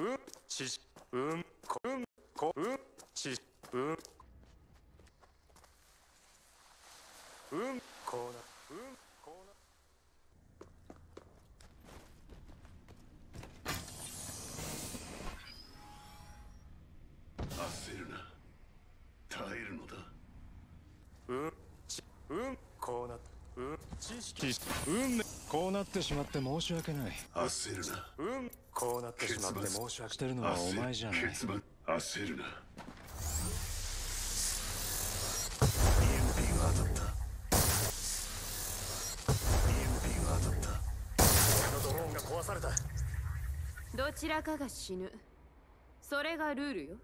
うん知識うんこうんこうん知識うんうんこうなうんこうな焦るな耐えるのだうんちうんこうなうん知識うんこうなってしまって申し訳ない。焦るな。うん。こうなってしまって申し訳してるのはお前じゃない。結末焦るな。EMP が当たった。EMP が当たった。ドローンが壊された。どちらかが死ぬ。それがルールよ